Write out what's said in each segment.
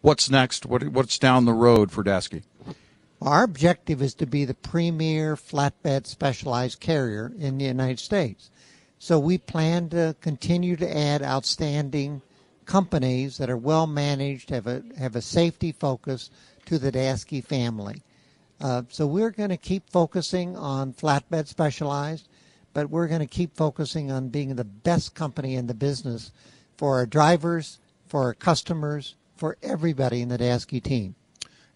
what's next? What, what's down the road for Daseke? Our objective is to be the premier flatbed specialized carrier in the United States. So we plan to continue to add outstanding companies that are well managed, have a have a safety focus to the Daseke family. Uh, so we're going to keep focusing on flatbed specialized, but we're going to keep focusing on being the best company in the business for our drivers, for our customers, for everybody in the Daseke team.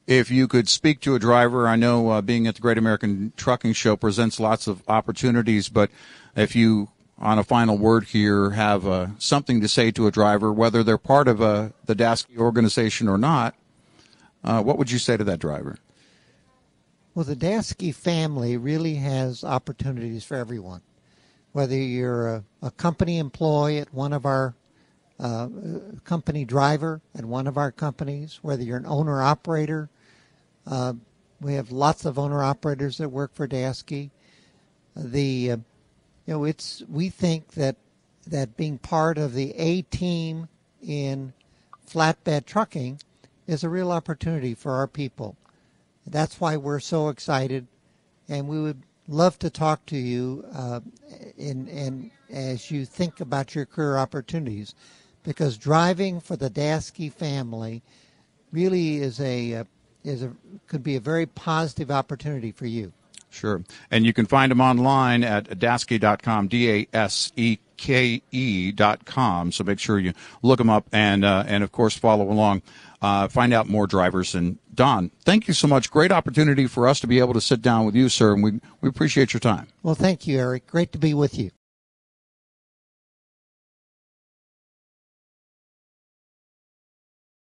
If you could speak to a driver, I know uh, being at the Great American Trucking Show presents lots of opportunities, but if you, on a final word here, have uh, something to say to a driver, whether they're part of uh, the Daseke organization or not, uh, what would you say to that driver? Well, the Daseke family really has opportunities for everyone. Whether you're a, a company employee at one of our uh, company driver at one of our companies, whether you're an owner operator, uh, we have lots of owner operators that work for Daseke. The uh, you know it's we think that that being part of the A team in flatbed trucking is a real opportunity for our people. That's why we're so excited, and we would love to talk to you uh, in, in, as you think about your career opportunities, because driving for the Daseke family really is a uh, is a could be a very positive opportunity for you. Sure, and you can find them online at daseke.com, d a s e k e dot com. So make sure you look them up and uh, and of course follow along uh, find out more drivers. And Don, thank you so much. Great opportunity for us to be able to sit down with you, sir, and we, we appreciate your time. Well, thank you, Eric. Great to be with you.